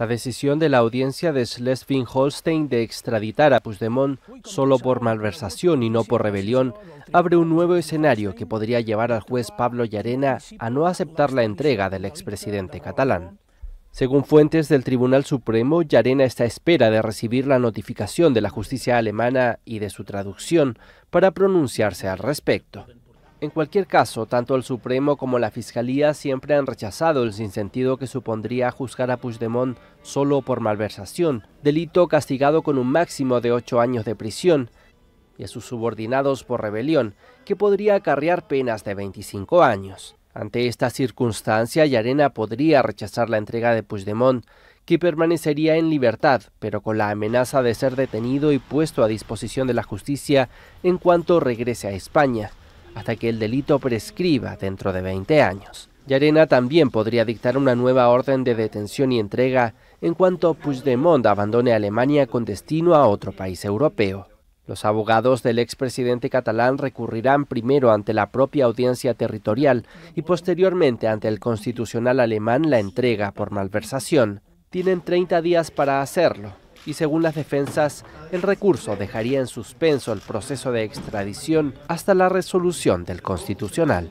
La decisión de la audiencia de Schleswig-Holstein de extraditar a Puigdemont solo por malversación y no por rebelión abre un nuevo escenario que podría llevar al juez Pablo Llarena a no aceptar la entrega del expresidente catalán. Según fuentes del Tribunal Supremo, Llarena está a espera de recibir la notificación de la justicia alemana y de su traducción para pronunciarse al respecto. En cualquier caso, tanto el Supremo como la Fiscalía siempre han rechazado el sinsentido que supondría juzgar a Puigdemont solo por malversación, delito castigado con un máximo de ocho años de prisión, y a sus subordinados por rebelión, que podría acarrear penas de 25 años. Ante esta circunstancia, Yarena podría rechazar la entrega de Puigdemont, que permanecería en libertad, pero con la amenaza de ser detenido y puesto a disposición de la justicia en cuanto regrese a España hasta que el delito prescriba dentro de 20 años. Yarena también podría dictar una nueva orden de detención y entrega en cuanto Puigdemont abandone Alemania con destino a otro país europeo. Los abogados del expresidente catalán recurrirán primero ante la propia audiencia territorial y posteriormente ante el constitucional alemán la entrega por malversación. Tienen 30 días para hacerlo y según las defensas, el recurso dejaría en suspenso el proceso de extradición hasta la resolución del Constitucional.